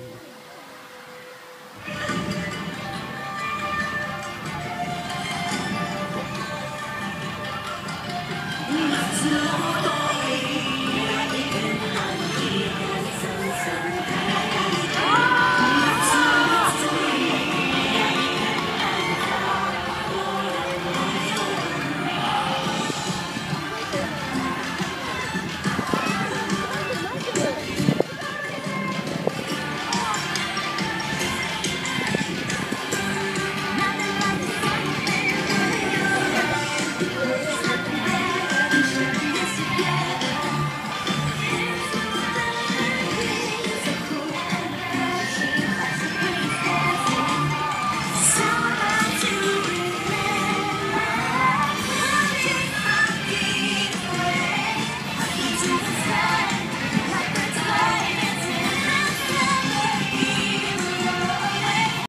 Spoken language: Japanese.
今すぐ